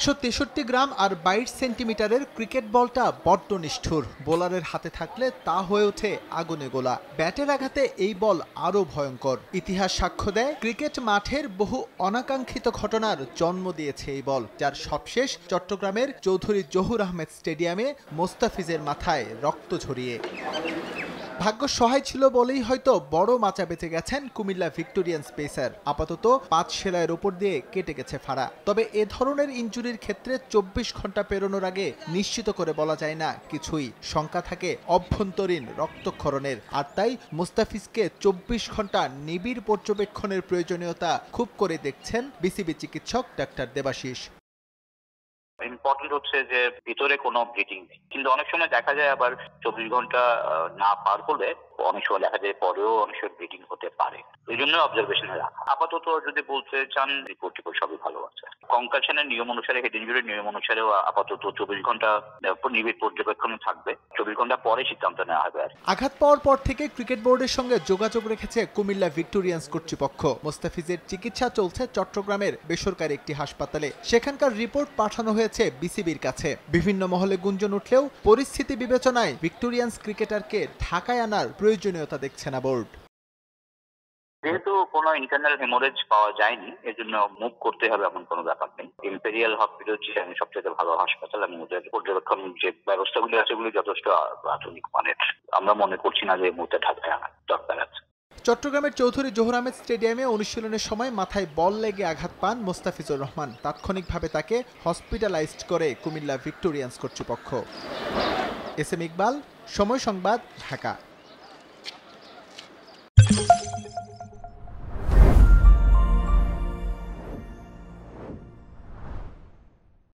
একশো তেষট্টি গ্রাম আর বাইশ সেন্টিমিটারের ক্রিকেট বলটা বড্ড নিষ্ঠুর। বোলারের হাতে থাকলে তা হয়ে ওঠে আগুনে গোলা। ব্যাটের আঘাতে এই বল আরও ভয়ঙ্কর। ইতিহাস সাক্ষ্য দেয়, ক্রিকেট মাঠের বহু অনাকাঙ্ক্ষিত ঘটনার জন্ম দিয়েছে এই বল, যার সবশেষ চট্টগ্রামের চৌধুরী জহুর আহমেদ স্টেডিয়ামে মোস্তাফিজের মাথায় রক্ত ঝরিয়ে। ভাগ্য সহায় ছিল বলেই হয়তো বড় মাচা বেঁচে গেছেন কুমিল্লা ভিক্টোরিয়ান স্পেসার। আপাতত পাঁচ সেলাইয়ের ওপর দিয়ে কেটে গেছে ফাড়া। তবে এ ধরনের ইঞ্জুরির ক্ষেত্রে চব্বিশ ঘণ্টা পেরোনোর আগে নিশ্চিত করে বলা যায় না কিছুই। শঙ্কা থাকে অভ্যন্তরীণ রক্তক্ষরণের। আর তাই মুস্তাফিজকে চব্বিশ ঘণ্টা নিবিড় পর্যবেক্ষণের প্রয়োজনীয়তা খুব করে দেখছেন বিসিবি চিকিৎসক ডাক্তার দেবাশিস। ইম্পর্টেন্ট হচ্ছে যে ভিতরে কোনো ব্লিডিং নেই। কিন্তু অনেক সময় দেখা যায় আবার চব্বিশ ঘণ্টা না পার হলে অনেক সময় দেখা যায় পরেও অনেক সময় ব্লিডিং হতে পারে। এই জন্য অবজারভেশনে রাখা। আপাতত যদি বলতে চান রিপোর্ট টিপোর্ট সবই ভালো আছে। কনকাশনের নিয়ম অনুসারে হেড ইঞ্জুরির নিয়ম অনুসারেও আপাতত চব্বিশ ঘণ্টা নিবিড় পর্যবেক্ষণে থাকবে। চব্বিশ ঘণ্টা পরে সিদ্ধান্ত নেওয়া হবে আর আঘাত পাওয়ার পর থেকে ক্রিকেট বোর্ডের সঙ্গে যোগাযোগ রেখেছে কুমিল্লা ভিক্টোরিয়ান্স কর্তৃপক্ষ। মোস্তাফিজের চিকিৎসা চলছে চট্টগ্রামের বেসরকারি একটি হাসপাতালে। সেখানকার রিপোর্ট পাঠানো হয়েছে বিসিবির কাছে। বিভিন্ন মহলে গুঞ্জন উঠলেও পরিস্থিতি বিবেচনায় ভিক্টোরিয়ান্স ক্রিকেটারকে ঢাকায় আনার প্রয়োজনীয়তা দেখছে না বোর্ড। যেহেতু কোনো ইন্টারনাল হেমোরেজ পাওয়া যায়নি এর জন্য মুভ করতে হবে এমন কোনো ব্যাপার নেই। ইম্পেরিয়াল হসপিটাল যে সবচেয়ে ভালো হাসপাতাল এবং ওদের পর্যবেক্ষণ যে ব্যবস্থাগুলি আছে ওগুলি যথেষ্ট আধুনিক মানের। আমরা মনে করছি না যে মুহূর্তে ঢাকায় আনার দরকার আছে। চট্টগ্রামের চৌধুরী জহুর আহমেদ স্টেডিয়ামে অনুশীলনের সময় মাথায় বল লেগে আঘাত পান মোস্তাফিজুর রহমান। তাৎক্ষণিকভাবে তাকে হসপিটালাইজড করে কুমিল্লা ভিক্টোরিয়ান্স কর্তৃপক্ষ। এস এম ইকবাল সময় সংবাদ ঢাকা।